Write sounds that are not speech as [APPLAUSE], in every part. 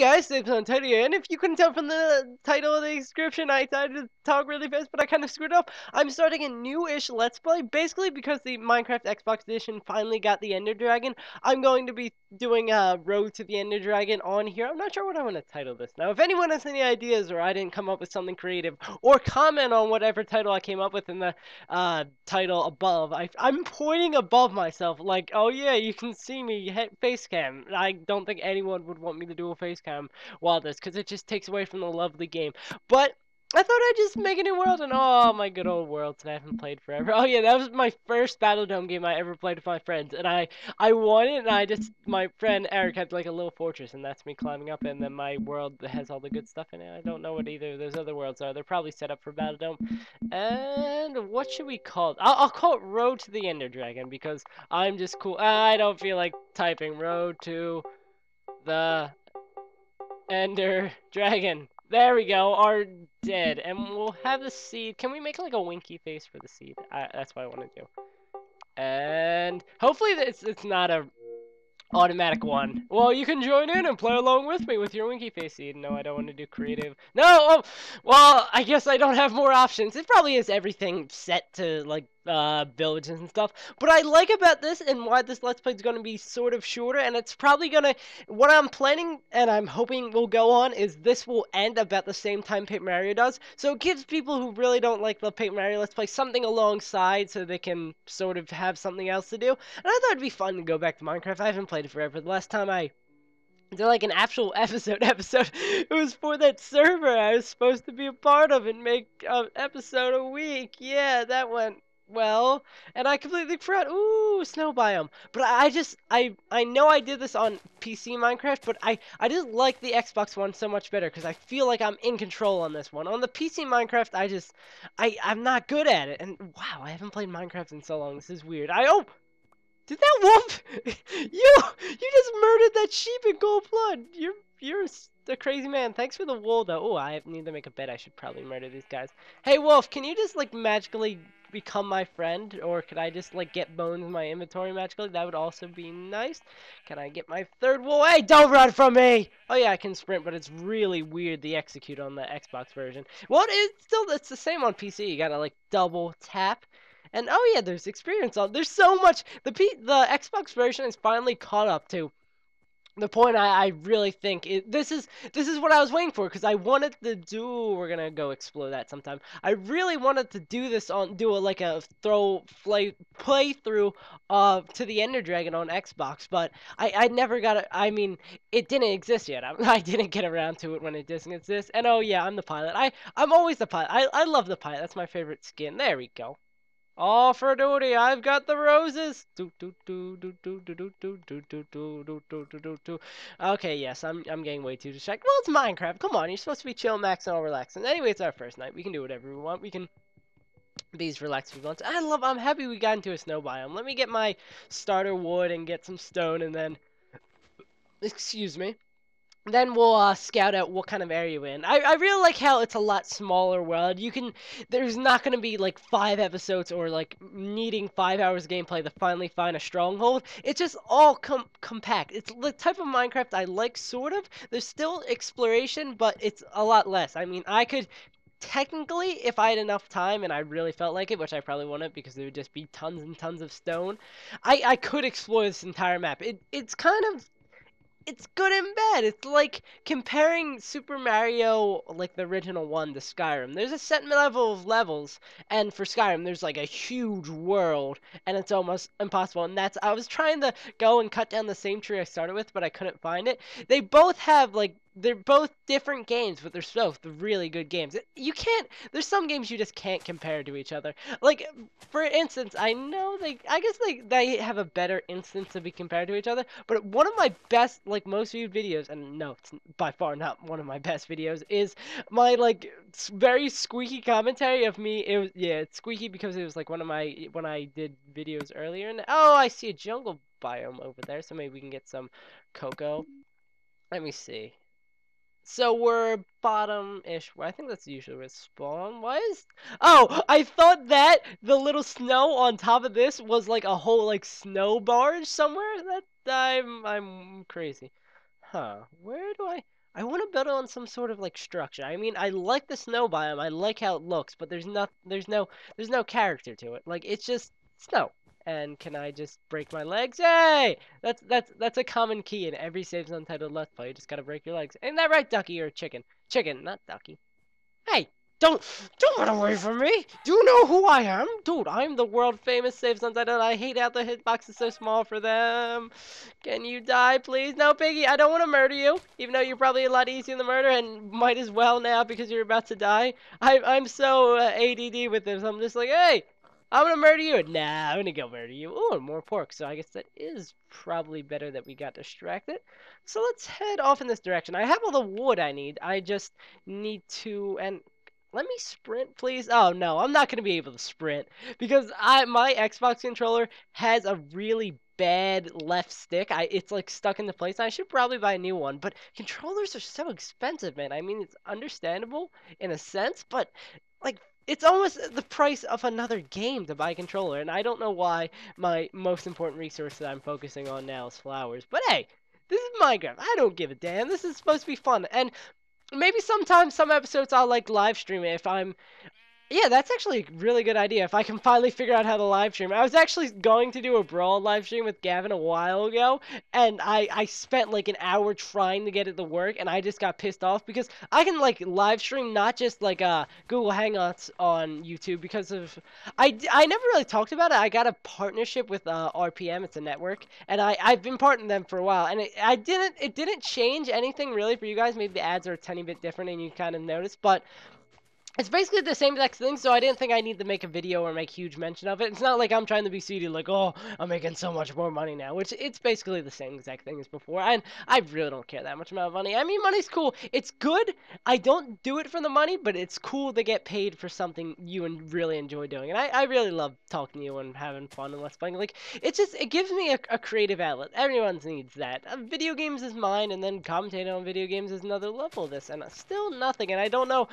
guys, Dave Teddy, and if you couldn't tell from the title of the description, I tried to talk really fast, but I kind of screwed up. I'm starting a new-ish Let's Play, basically because the Minecraft Xbox Edition finally got the Ender Dragon. I'm going to be doing a Road to the Ender Dragon on here. I'm not sure what I want to title this. Now, if anyone has any ideas, or I didn't come up with something creative, or comment on whatever title I came up with in the uh, title above, I, I'm pointing above myself, like, oh yeah, you can see me face cam. I don't think anyone would want me to do a face cam while this, because it just takes away from the lovely game. But I thought I'd just make a new world, and oh, my good old worlds that I haven't played forever. [LAUGHS] Oh yeah, that was my first Battle Dome game I ever played with my friends, and I I won it, and I just my friend Eric had like a little fortress, and that's me climbing up, and then my world has all the good stuff in it. I don't know what either of those other worlds are. They're probably set up for Battle Dome. And what should we call it? I'll, I'll call it Road to the Ender Dragon because I'm just cool. I don't feel like typing Road to the Ender Dragon. There we go, are dead. And we'll have the seed. Can we make like a winky face for the seed? I, that's what I want to do. And hopefully it's, it's not a automatic one. Well, you can join in and play along with me with your winky face seed. No, I don't want to do creative. No, oh, well, I guess I don't have more options. It probably is everything set to, like, uh, villages and stuff. But I like about this and why this Let's Play is going to be sort of shorter, and it's probably going to, what I'm planning and I'm hoping will go on is this will end about the same time Paper Mario does. So it gives people who really don't like the Paper Mario Let's Play something alongside so they can sort of have something else to do. And I thought it'd be fun to go back to Minecraft. I haven't played it forever. The last time I did like an actual [LAUGHS] episode episode. It was for that server I was supposed to be a part of and make an episode a week. Yeah, that went well, and I completely forgot. Ooh, snow biome. But I just, I, I know I did this on PC Minecraft, but I, I just like the Xbox one so much better because I feel like I'm in control on this one. On the PC Minecraft, I just, I, I'm not good at it. And wow, I haven't played Minecraft in so long. This is weird. I oh. Did that wolf? [LAUGHS] you, you just murdered that sheep in cold blood. You're, you're a crazy man. Thanks for the wool, though. Oh, I need to make a bed. I should probably murder these guys. Hey, wolf, can you just like magically become my friend? Or could I just, like, get bones in my inventory magically? That would also be nice. Can I get my third wool? Hey, don't run from me! Oh, yeah, I can sprint, but it's really weird the execute on the Xbox version. Well, it's still, it's the same on PC. You gotta, like, double tap. And, oh, yeah, there's experience on. There's so much. The, P the Xbox version is finally caught up to the point I, I really think it, this is this is what I was waiting for because I wanted to do we're gonna go explore that sometime. I really wanted to do this on do a like a throw play playthrough of to the Ender Dragon on Xbox but I, I never got it I mean it didn't exist yet. I, [LAUGHS] I didn't get around to it when it didn't exist and oh yeah I'm the pilot. I I'm always the pilot. I, I love the pilot. That's my favorite skin. There we go all for duty. I've got the roses. Okay, yes, I'm I'm getting way too distracted. Well, it's Minecraft. Come on, you're supposed to be chill, max, and all relaxing. Anyway, it's our first night. We can do whatever we want. We can be as relaxed as we want. I love. I'm happy we got into a snow biome. Let me get my starter wood and get some stone, and then. Excuse me then we'll uh, scout out what kind of area we're in. I, I really like how it's a lot smaller world. You can there's not gonna be like five episodes or like needing five hours of gameplay to finally find a stronghold. It's just all com compact. It's the type of Minecraft I like, sort of. There's still exploration, but it's a lot less. I mean, I could technically, if I had enough time and I really felt like it, which I probably wouldn't because there would just be tons and tons of stone, I, I could explore this entire map. It it's kind of it's good and bad. It's like comparing Super Mario, like the original one, to Skyrim. There's a set level of levels, and for Skyrim, there's like a huge world, and it's almost impossible. And that's I was trying to go and cut down the same tree I started with, but I couldn't find it. They both have like they're both different games, but they're both really good games. You can't. There's some games you just can't compare to each other. Like, for instance, I know they. I guess they they have a better instance to be compared to each other. But one of my best, like most viewed videos, and no, it's by far not one of my best videos, is my like very squeaky commentary of me. It was yeah, it's squeaky because it was like one of my when I did videos earlier. And oh, I see a jungle biome over there, so maybe we can get some cocoa. Let me see. So we're bottom-ish. I think that's usually where spawn. Why is... Oh, I thought that the little snow on top of this was like a whole like snow barge somewhere. That I'm I'm crazy. Huh? Where do I? I want to build on some sort of like structure. I mean, I like the snow biome. I like how it looks, but there's not there's no there's no character to it. Like it's just snow. And can I just break my legs? Yay! that's that's that's a common key in every SaveAsUntitled Let's Play. You just gotta break your legs. Ain't that right, Ducky or chicken? Chicken, not Ducky. Hey, don't don't run away from me! Do you know who I am? Dude, I'm the world famous SaveAsUntitled. I hate how the hitbox is so small for them. Can you die, please? No, Piggy, I don't want to murder you. Even though you're probably a lot easier to murder and might as well now because you're about to die. I, I'm so uh, ADD with this. I'm just like, hey, I'm gonna murder you. Nah, I'm gonna go murder you. Oh, more pork. So I guess that is probably better that we got distracted. So let's head off in this direction. I have all the wood I need. I just need to and let me sprint, please. Oh no, I'm not gonna be able to sprint because I my Xbox controller has a really bad left stick. I it's like stuck into place. I should probably buy a new one, but controllers are so expensive, man. I mean, it's understandable in a sense, but like it's almost the price of another game to buy a controller, and I don't know why my most important resource that I'm focusing on now is flowers. But hey, this is Minecraft. I don't give a damn. This is supposed to be fun, and maybe sometimes some episodes I'll like live stream it if I'm yeah, that's actually a really good idea. If I can finally figure out how to live stream. I was actually going to do a Brawl live stream with Gavin a while ago, and I, I spent like an hour trying to get it to work, and I just got pissed off because I can like live stream not just like uh, Google Hangouts on YouTube because of... I, I never really talked about it. I got a partnership with uh, RPM. It's a network, and I, I've been part of them for a while, and it, I didn't, it didn't change anything really for you guys. Maybe the ads are a tiny bit different and you kind of notice, but it's basically the same exact thing, so I didn't think I need to make a video or make huge mention of it. It's not like I'm trying to be seedy, like, oh, I'm making so much more money now, which it's basically the same exact thing as before, and I really don't care that much about money. I mean, money's cool. It's good. I don't do it for the money, but it's cool to get paid for something you really enjoy doing, and I, I really love talking to you and having fun and let's playing. Like, it's just, it gives me a, a creative outlet. Everyone needs that. Uh, video games is mine, and then commentating on video games is another level of this, and still nothing, and I don't know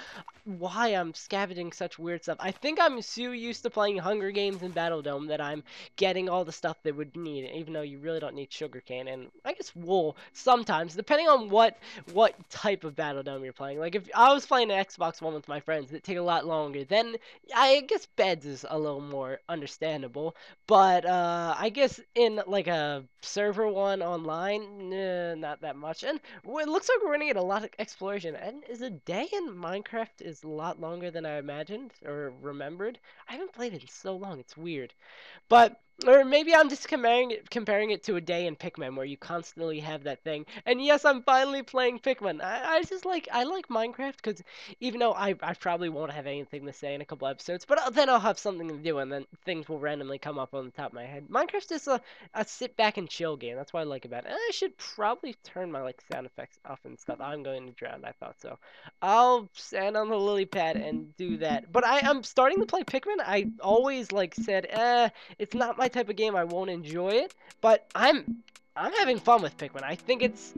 why I'm scavenging such weird stuff. I think I'm so used to playing Hunger Games and Battle Dome that I'm getting all the stuff they would need, even though you really don't need sugarcane and I guess wool sometimes, depending on what what type of Battle Dome you're playing. Like if I was playing an Xbox One with my friends, it'd take a lot longer. Then I guess beds is a little more understandable, but uh, I guess in like a server one online, nah, not that much. And it looks like we're gonna get a lot of exploration. And is a day in Minecraft is a lot longer than I imagined or remembered. I haven't played it in so long. It's weird, but or maybe I'm just comparing it, comparing it to a day in Pikmin where you constantly have that thing. And yes, I'm finally playing Pikmin. I, I just like I like Minecraft because even though I, I probably won't have anything to say in a couple episodes, but uh, then I'll have something to do and then things will randomly come up on the top of my head. Minecraft's just a, a sit back and chill game. That's what I like about it. And I should probably turn my like sound effects off and stuff. I'm going to drown. I thought so. I'll stand on the lily pad and do that. But I, I am starting to play Pikmin. I always like said, eh, it's not my type of game I won't enjoy it, but I'm I'm having fun with Pikmin. I think it's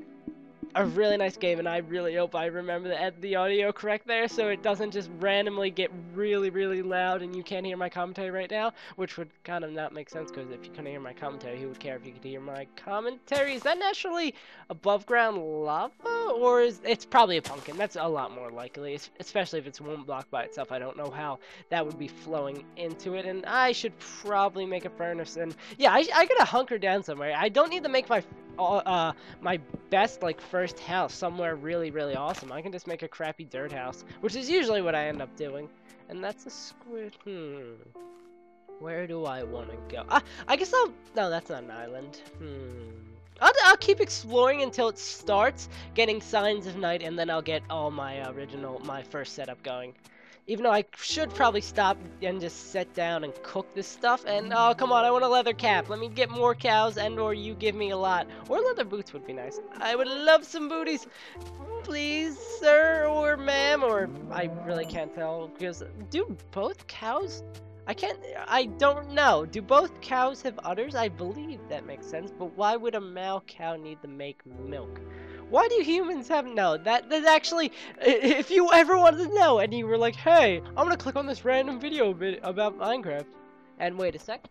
a really nice game, and I really hope I remember the audio correct there, so it doesn't just randomly get really, really loud and you can't hear my commentary right now, which would kind of not make sense, because if you couldn't hear my commentary, who would care if you could hear my commentary? Is that naturally above ground lava, or is it's probably a pumpkin? That's a lot more likely, especially if it's one block by itself. I don't know how that would be flowing into it, and I should probably make a furnace, and yeah, I, I gotta hunker down somewhere. I don't need to make my uh, my best, like, first house somewhere really, really awesome. I can just make a crappy dirt house, which is usually what I end up doing. And that's a squid. Hmm. Where do I want to go? Ah, I guess I'll... No, that's not an island. Hmm. I'll, I'll keep exploring until it starts getting signs of night, and then I'll get all my original, my first setup going. Even though I should probably stop and just sit down and cook this stuff. And, oh, come on, I want a leather cap. Let me get more cows and or you give me a lot. Or leather boots would be nice. I would love some booties. Please, sir or ma'am, or I really can't tell. Because, do both cows... I can't, I don't know. Do both cows have udders? I believe that makes sense, but why would a male cow need to make milk? Why do humans have no? That that's actually, if you ever wanted to know, and you were like, hey, I'm gonna click on this random video about Minecraft, and wait a sec.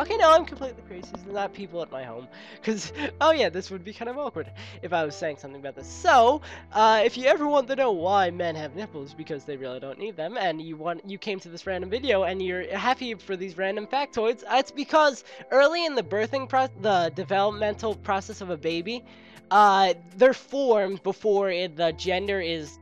Okay, no, I'm completely crazy. There's not people at my home. Because, [LAUGHS] oh yeah, this would be kind of awkward if I was saying something about this. So, uh, if you ever want to know why men have nipples, because they really don't need them, and you want you came to this random video and you're happy for these random factoids, it's because early in the birthing process, the developmental process of a baby, uh, they're formed before it, the gender is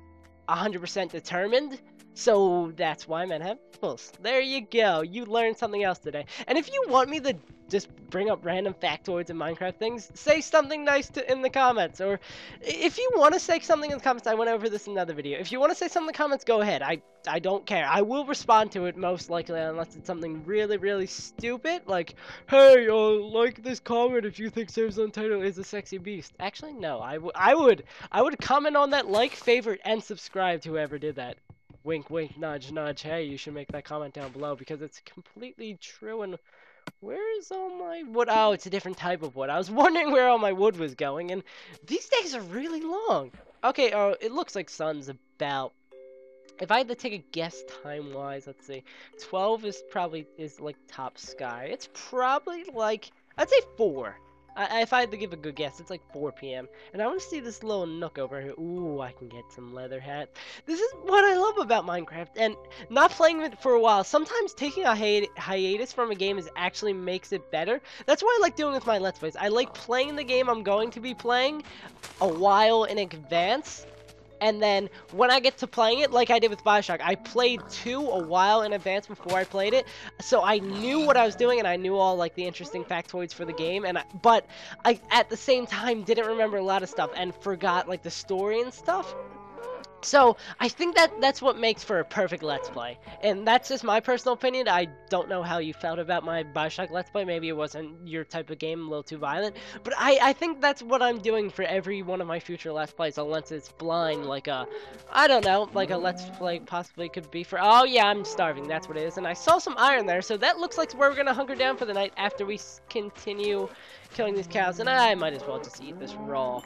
100% determined. So that's why men have nipples. There you go. You learned something else today. And if you want me to just bring up random factoids and Minecraft things, say something nice to, in the comments. Or if you want to say something in the comments, I went over this in another video. If you want to say something in the comments, go ahead. I, I don't care. I will respond to it most likely unless it's something really, really stupid. Like, hey, uh, like this comment if you think SaveAsUntitled is a sexy beast. Actually, no. I, I would I would comment on that, like, favorite, and subscribe to whoever did that wink, wink, nudge, nudge, hey, you should make that comment down below because it's completely true. And where is all my wood? Oh, it's a different type of wood. I was [LAUGHS] wondering where all my wood was going, and these days are really long. Okay, oh, it looks like sun's about. If I had to take a guess time-wise, let's see. 12 is probably, is like top sky. It's probably like, I'd say 4. I, if I had to give a good guess, it's like 4 p.m. And I want to see this little nook over here. Ooh, I can get some leather hat. This is what I love about Minecraft. And not playing it for a while, sometimes taking a hi hiatus from a game is actually makes it better. That's what I like doing with my Let's Plays. I like playing the game I'm going to be playing a while in advance and then when I get to playing it, like I did with Bioshock, I played 2 a while in advance before I played it, so I knew what I was doing, and I knew all, like, the interesting factoids for the game, and I, but I, at the same time, didn't remember a lot of stuff, and forgot, like, the story and stuff. So, I think that that's what makes for a perfect Let's Play. And that's just my personal opinion. I don't know how you felt about my Bioshock Let's Play. Maybe it wasn't your type of game, a little too violent. But I, I think that's what I'm doing for every one of my future Let's Plays, unless it's blind, like a, I don't know, like a Let's Play possibly could be for, oh yeah, I'm starving, that's what it is. And I saw some iron there, so that looks like where we're to hunker down for the night after we continue killing these cows. And I might as well just eat this raw.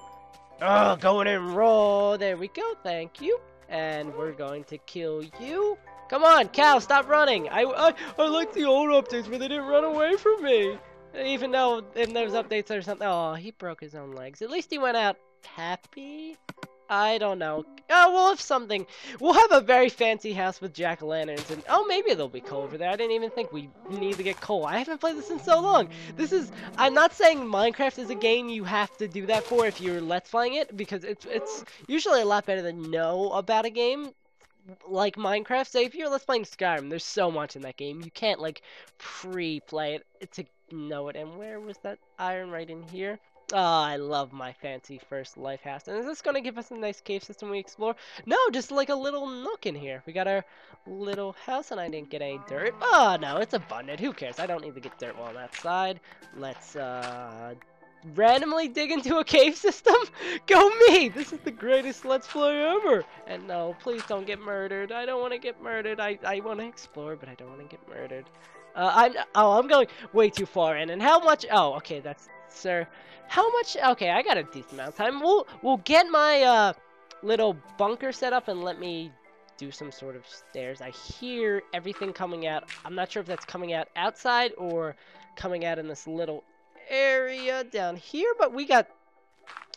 Oh, going in raw. There we go. Thank you. And we're going to kill you. Come on, cow, stop running. I, I, I like the old updates where they didn't run away from me. Even though in those updates there's something. Oh, he broke his own legs. At least he went out happy. I don't know. Oh, we'll have something. We'll have a very fancy house with jack-o'-lanterns, and oh, maybe there'll be coal over there. I didn't even think we need to get coal. I haven't played this in so long. This is, I'm not saying Minecraft is a game you have to do that for if you're Let's Playing it, because it's, it's usually a lot better than know about a game like Minecraft. Say if you're Let's Playing Skyrim, there's so much in that game. You can't, like, pre-play it to know it. And where was that iron right in here? Oh, I love my fancy first life house. And is this going to give us a nice cave system we explore? No, just like a little nook in here. We got our little house and I didn't get any dirt. Oh, no, it's abundant. Who cares? I don't need to get dirt while on that side. Let's, uh, randomly dig into a cave system? [LAUGHS] Go me! This is the greatest Let's Play ever! And no, please don't get murdered. I don't want to get murdered. I, I want to explore, but I don't want to get murdered. Uh, I'm, oh, I'm going way too far in. And how much? Oh, okay, that's, sir. How much? Okay, I got a decent amount of time. We'll, we'll get my, uh, little bunker set up and let me do some sort of stairs. I hear everything coming out. I'm not sure if that's coming out outside or coming out in this little area down here, but we got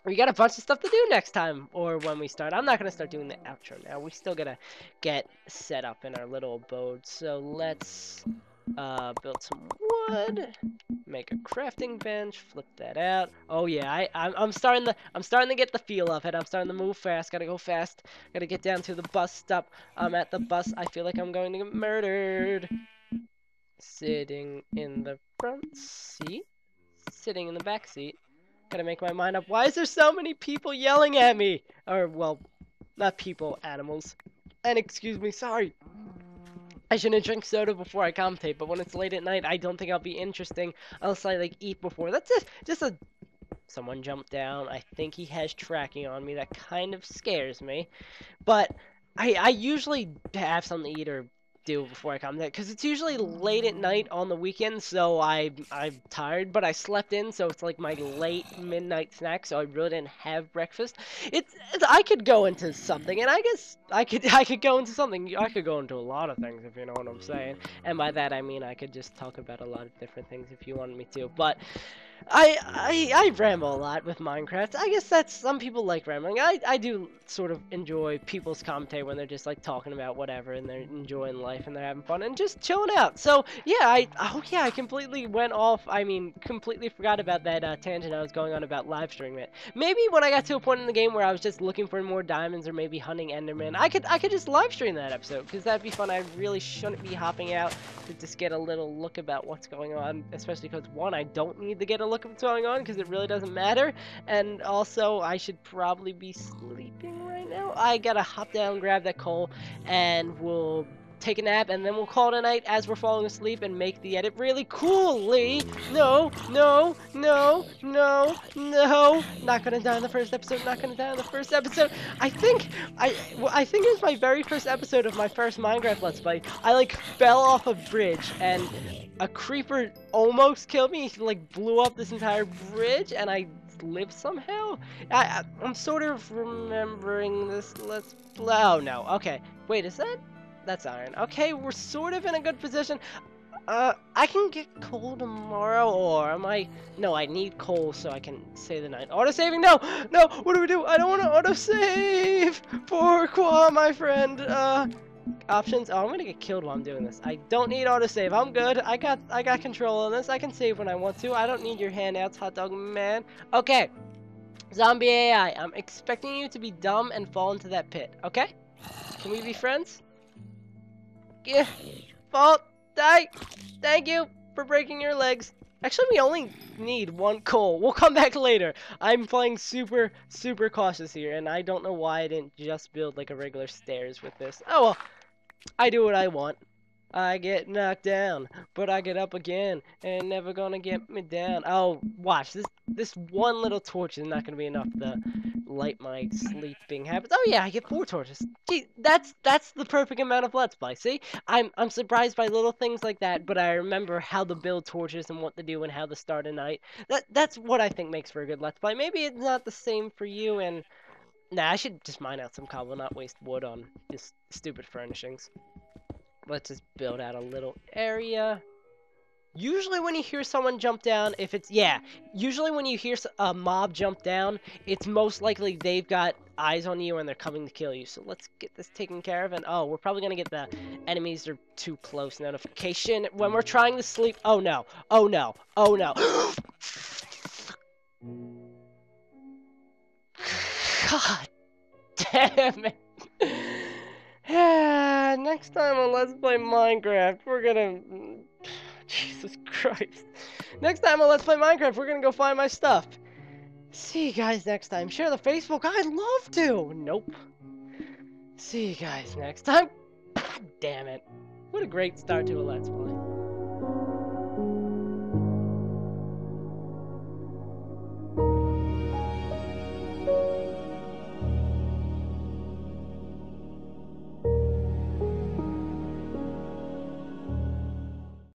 we got a bunch of stuff to do next time or when we start. I'm not going to start doing the outro now. We still got to get set up in our little abode. So let's uh, build some wood, make a crafting bench, flip that out. Oh yeah, I, I'm, I'm starting to, I'm starting to get the feel of it. I'm starting to move fast. Gotta go fast. Gotta get down to the bus stop. I'm at the bus. I feel like I'm going to get murdered. Sitting in the front seat, sitting in the back seat. Gotta make my mind up. Why is there so many people yelling at me? Or well, not people, animals. And excuse me, sorry. I shouldn't drink soda before I commentate, but when it's late at night, I don't think I'll be interesting unless I, like, eat before. That's just, just a... Someone jumped down. I think he has tracking on me. That kind of scares me. But I, I usually have something to eat or do before I come there because it's usually late at mm. night on the weekend, so I I'm tired, but I slept in, so it's like my late midnight snack. So I really didn't have breakfast. It's, it's I could go into something, and I guess I could [LAUGHS] I could go into something. I could go into a lot of things if you know what I'm saying, and by that I mean I could just talk about a lot of different things if you wanted me to, but. I, I I ramble a lot with Minecraft. I guess that's some people like rambling. I I do sort of enjoy people's commentary when they're just like talking about whatever and they're enjoying life and they're having fun and just chilling out. So yeah, I oh yeah, I completely went off. I mean, completely forgot about that uh, tangent I was going on about live streaming it. Maybe when I got to a point in the game where I was just looking for more diamonds or maybe hunting Enderman, I could I could just live stream that episode because that'd be fun. I really shouldn't be hopping out to just get a little look about what's going on, especially because one, I don't need to get a look at what's going on because it really doesn't matter, and also I should probably be sleeping right now. I gotta hop down, grab that coal, and we'll take a nap, and then we'll call it a night as we're falling asleep and make the edit really coolly. No, no, no, no, no. Not gonna die in the first episode. Not gonna die in the first episode. I think I, I think it was my very first episode of my first Minecraft Let's Play. I like fell off a bridge and a creeper almost killed me. He like blew up this entire bridge, and I lived somehow. I, I am sort of remembering this. Let's. Oh no. Okay. Wait, is that? That's iron. Okay, we're sort of in a good position. Uh, I can get coal tomorrow, or am I? No, I need coal so I can save the night. Auto saving? No, no. What do we do? I don't want to auto save. [LAUGHS] Pourquoi, my friend? Uh, options. Oh, I'm gonna get killed while I'm doing this. I don't need auto-save. I'm good. I got I got control on this. I can save when I want to. I don't need your handouts, hot dog man. Okay. Zombie AI, I'm expecting you to be dumb and fall into that pit, okay? Can we be friends? Fall. Die. Thank you for breaking your legs. Actually, we only need one coal. We'll come back later. I'm playing super, super cautious here, and I don't know why I didn't just build like a regular stairs with this. Oh well, I do what I want. I get knocked down, but I get up again, and never gonna get me down. Oh, watch this. This one little torch is not gonna be enough to light my sleeping habits. Oh yeah, I get four torches. Gee, that's that's the perfect amount of let's play. See, I'm I'm surprised by little things like that, but I remember how to build torches and what to do and how to start a night. That that's what I think makes for a good let's play. Maybe it's not the same for you, and nah, I should just mine out some cobble, not waste wood on just stupid furnishings. Let's just build out a little area. Usually when you hear someone jump down, if it's, yeah, usually when you hear a mob jump down, it's most likely they've got eyes on you and they're coming to kill you. So let's get this taken care of. And oh, we're probably going to get the enemies are too close notification when we're trying to sleep. Oh no, oh no, oh no. [GASPS] God damn it. Next time on Let's Play Minecraft, we're gonna... [SIGHS] Jesus Christ. Next time on Let's Play Minecraft, we're gonna go find my stuff. See you guys next time. Share the Facebook. I'd love to. Nope. See you guys next time. God [LAUGHS] damn it. What a great start to a Let's Play.